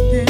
yeah.